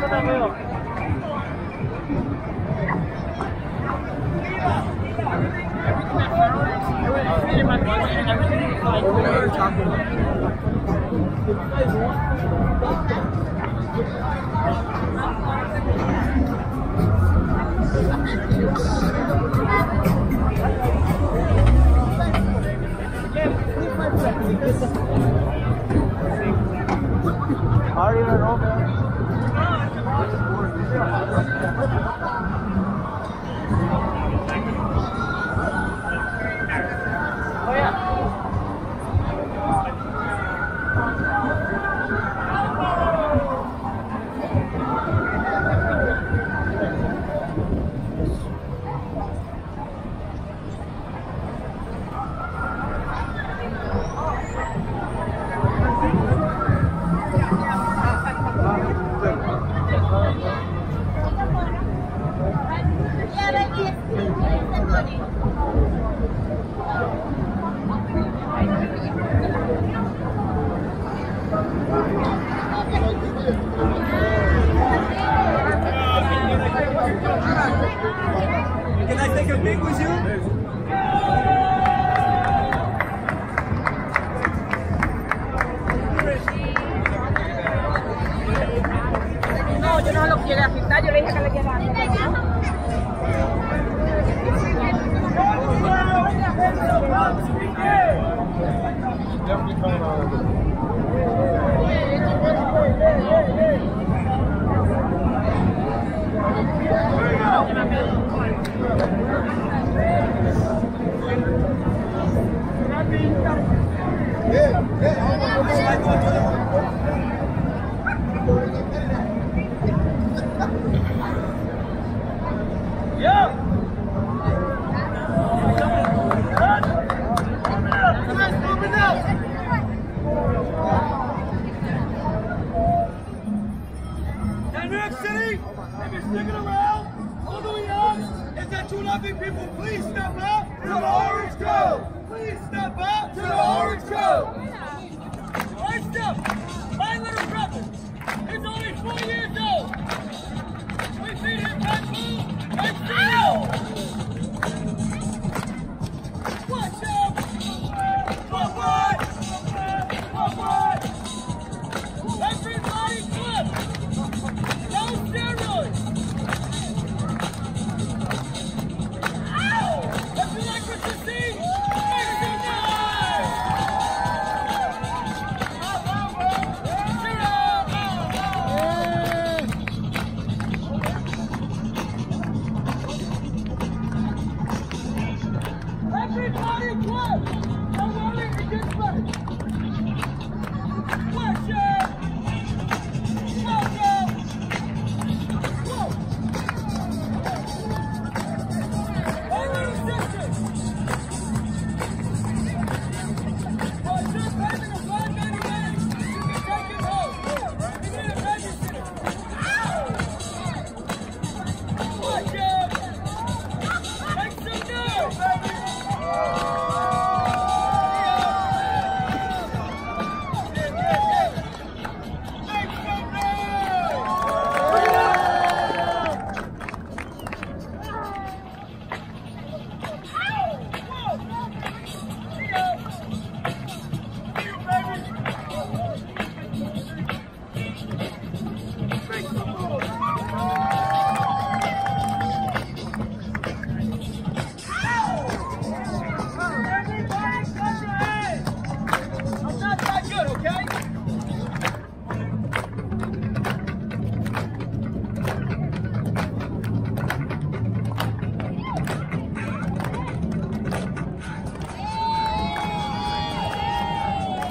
看到没有？Mario and Robert. Can you? No, yo no lo quiero aceptar, yo le dije que le. Now, sticking around, all way up, is that two loving people, please step up to the Orange Grove. Please step up to the Orange Grove. First up,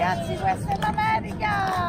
Ragazzi, questa è l'America!